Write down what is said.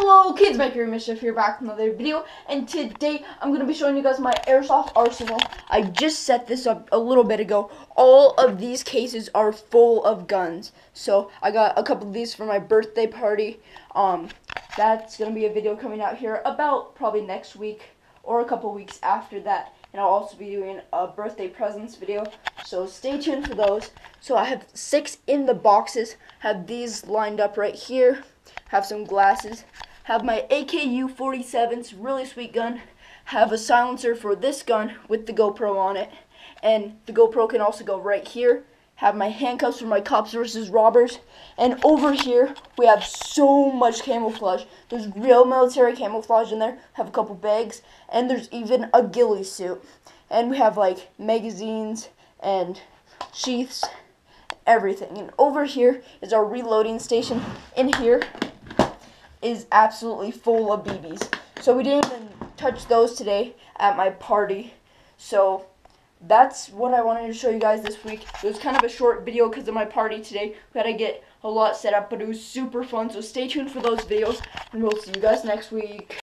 Hello Cade's, Mike here, Mischief here back with another video, and today I'm going to be showing you guys my Airsoft Arsenal. I just set this up a little bit ago. All of these cases are full of guns. So I got a couple of these for my birthday party. Um, that's going to be a video coming out here about probably next week or a couple weeks after that. And I'll also be doing a birthday presents video, so stay tuned for those. So I have six in the boxes, have these lined up right here have some glasses, have my AKU 47s, really sweet gun, have a silencer for this gun with the GoPro on it, and the GoPro can also go right here, have my handcuffs for my cops versus robbers, and over here we have so much camouflage. There's real military camouflage in there, have a couple bags, and there's even a ghillie suit. And we have like magazines and sheaths everything. And over here is our reloading station. In here is absolutely full of BBs. So we didn't even touch those today at my party. So that's what I wanted to show you guys this week. It was kind of a short video because of my party today. We had to get a lot set up, but it was super fun. So stay tuned for those videos, and we'll see you guys next week.